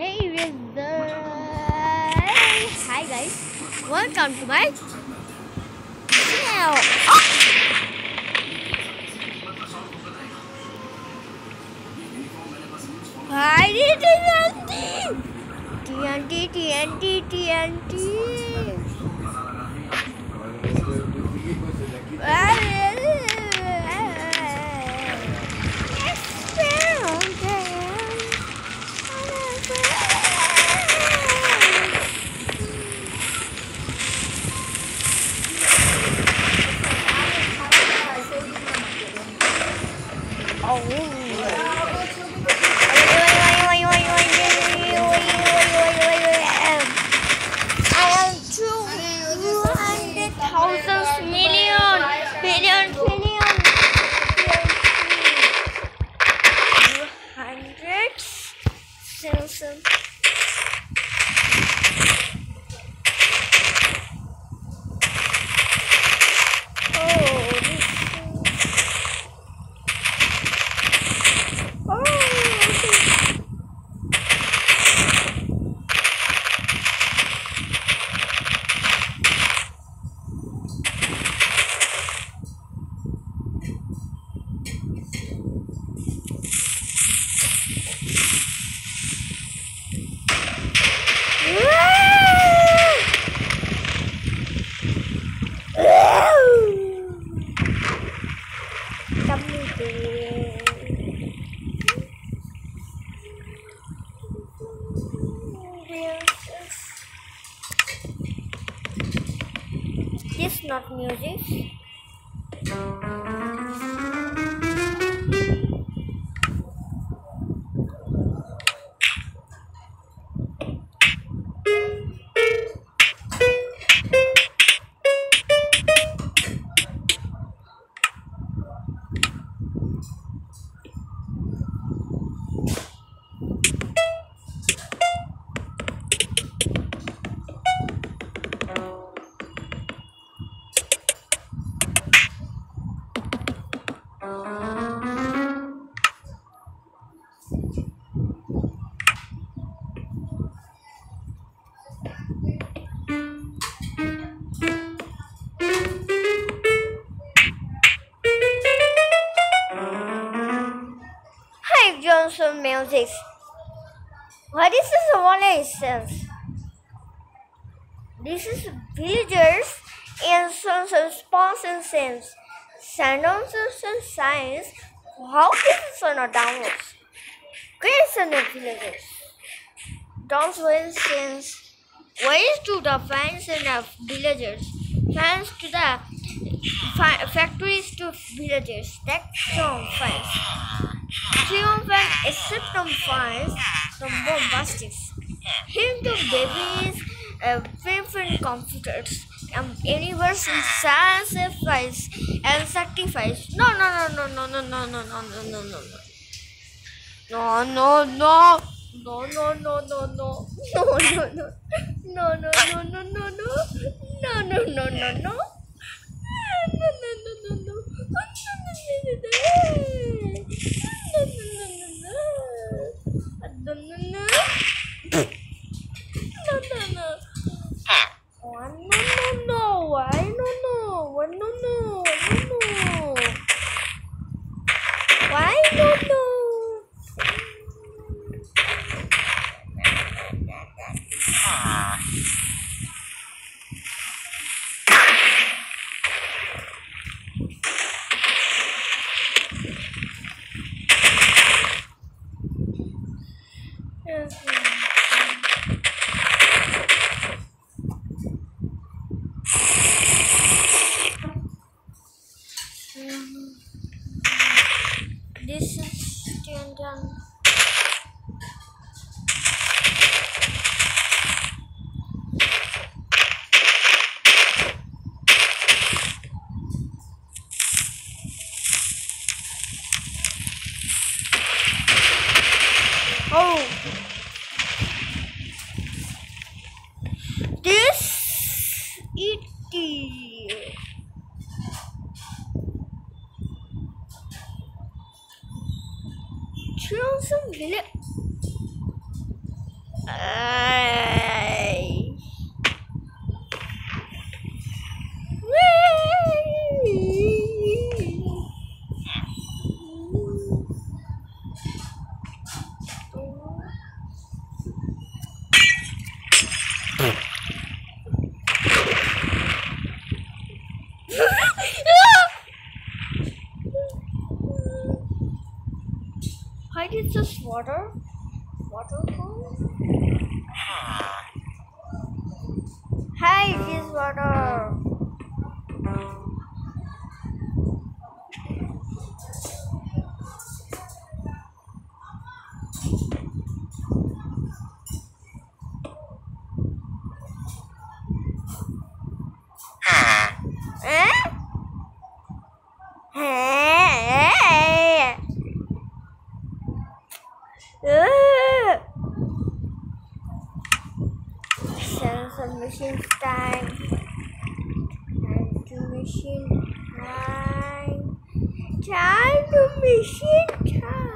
Hey, Rizal. Hi, guys. Welcome to my channel. Oh! Why did TNT? TNT, TNT, TNT. I music. Music. What is this one sense? This is villagers in Johnson Sponson sense. Send on Johnson science. How is on a downloads? Creation of villagers. Don't win since ways to the fans and of villagers. Fans to the fa- factories to villagers. Tech from fans. Except from fires from bombastics. Him to babies, uh, different computers, um, universal sacrifice and sacrifice. No, no, no, no, no, no, no, no, no, no, no, no, no. No, no, no. No, no, no, no, no. No, no, no. No, no, no, no, no, no. No, no, no, no, no. No, This is stand water? Machine time. Time to machine time. Time to machine time.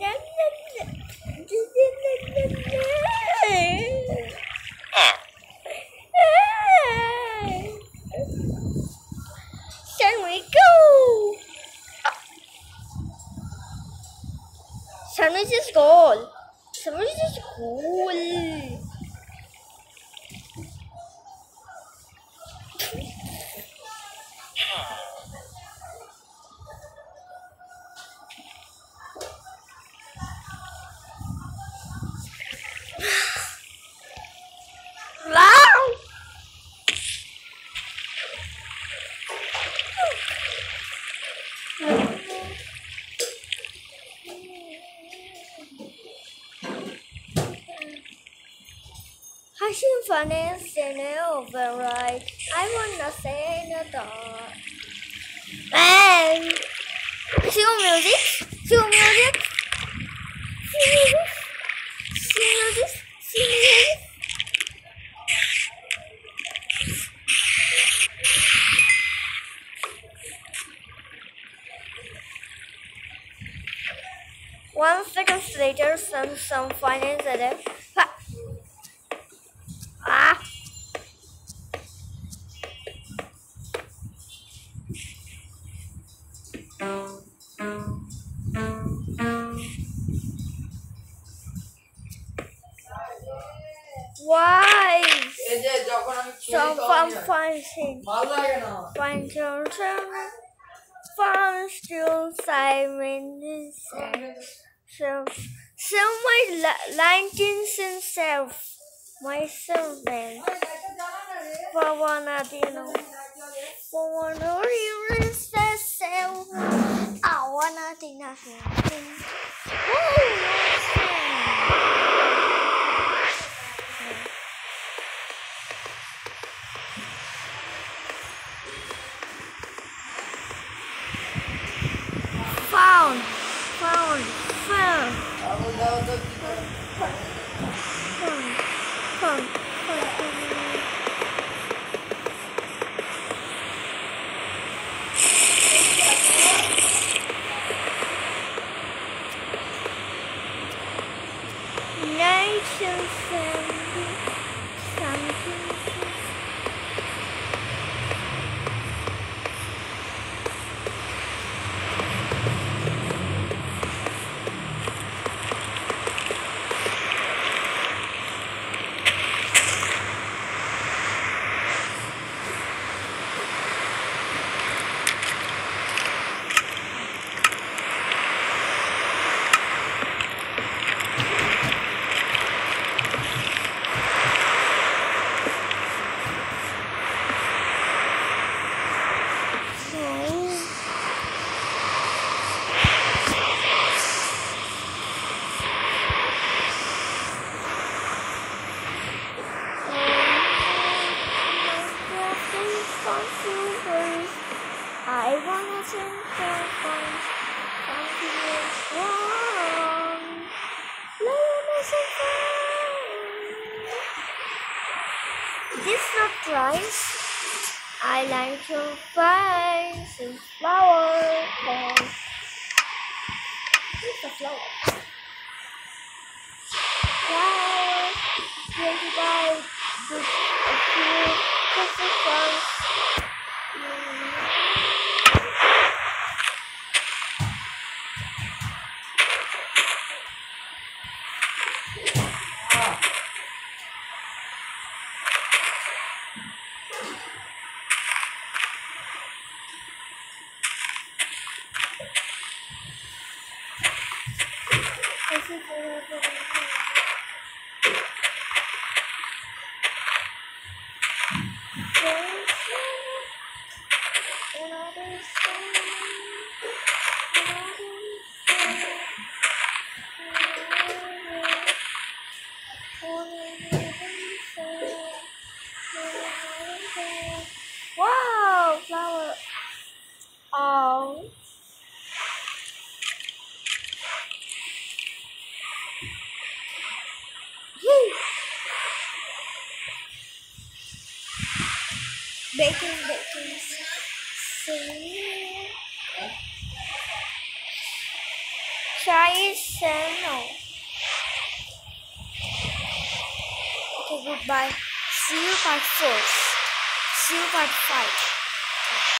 Can Hashim funniest dinner override. I wanna say the dark. And cue music, cue music, cue music, cue music. One second later, some some finance at Why? So fun, fun, sing. Fun children, fun still Simon himself. Some my nineteen himself. Myself then. For one, I didn't know. For one, you rest yourself. I wanna think nothing. Woo! This not rice. I like to find some pots. What's a flower? Flower. Twenty-five. With a few. This is another Wow, Baking, baking. See. Try channel. Okay, goodbye. See you part four. See you part five.